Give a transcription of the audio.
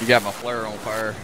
You got my flare on fire.